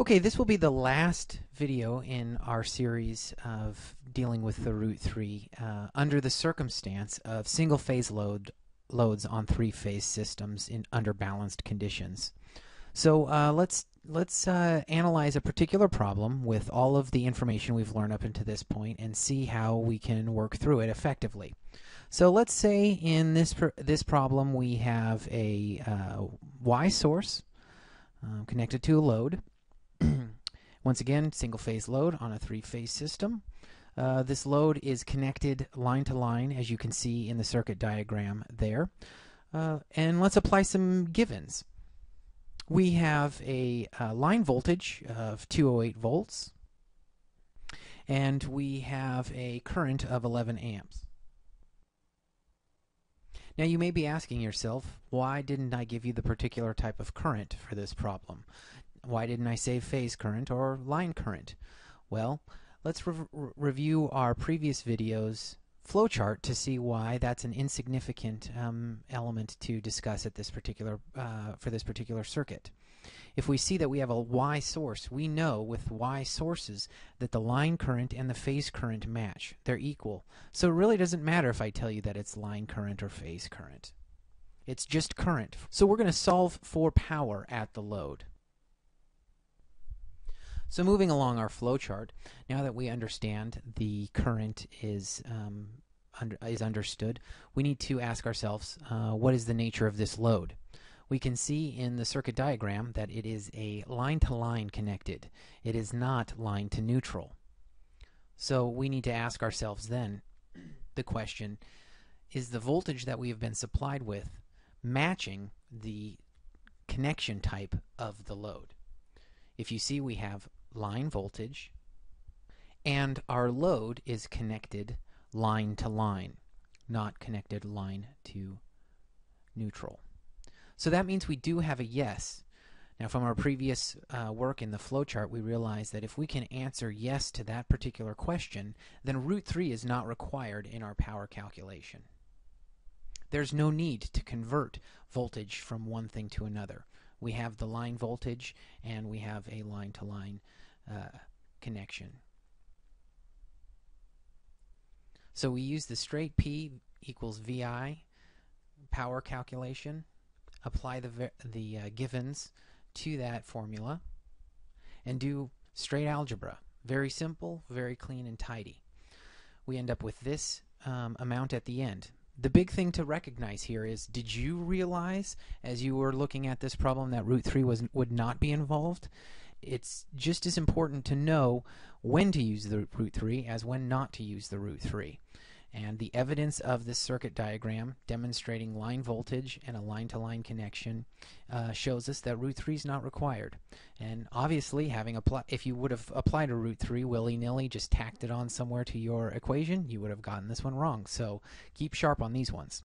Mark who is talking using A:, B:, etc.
A: Okay, this will be the last video in our series of dealing with the root 3 uh, under the circumstance of single phase load loads on three phase systems in under balanced conditions. So uh, let's let's uh, analyze a particular problem with all of the information we've learned up until this point and see how we can work through it effectively. So let's say in this this problem we have a uh, Y source uh, connected to a load once again, single phase load on a three phase system. Uh, this load is connected line to line, as you can see in the circuit diagram there. Uh, and let's apply some givens. We have a uh, line voltage of 208 volts, and we have a current of 11 amps. Now you may be asking yourself, why didn't I give you the particular type of current for this problem? Why didn't I say phase current or line current? Well, let's re review our previous videos flowchart to see why that's an insignificant um, element to discuss at this particular uh, for this particular circuit. If we see that we have a Y source, we know with Y sources that the line current and the phase current match. They're equal. So it really doesn't matter if I tell you that it's line current or phase current. It's just current. So we're going to solve for power at the load. So moving along our flowchart, now that we understand the current is um, under, is understood, we need to ask ourselves, uh, what is the nature of this load? We can see in the circuit diagram that it is a line-to-line -line connected. It is not line to neutral. So we need to ask ourselves then the question, is the voltage that we have been supplied with matching the connection type of the load? If you see we have line voltage, and our load is connected line to line, not connected line to neutral. So that means we do have a yes. Now from our previous uh, work in the flowchart, we realized that if we can answer yes to that particular question, then root 3 is not required in our power calculation. There's no need to convert voltage from one thing to another. We have the line voltage and we have a line-to-line uh, connection. So we use the straight P equals VI power calculation, apply the, the uh, givens to that formula, and do straight algebra. Very simple, very clean and tidy. We end up with this um, amount at the end. The big thing to recognize here is, did you realize as you were looking at this problem that root 3 was, would not be involved? it's just as important to know when to use the root 3 as when not to use the root 3. And the evidence of this circuit diagram demonstrating line voltage and a line-to-line -line connection uh, shows us that root 3 is not required. And obviously, having if you would have applied a root 3 willy-nilly, just tacked it on somewhere to your equation, you would have gotten this one wrong. So keep sharp on these ones.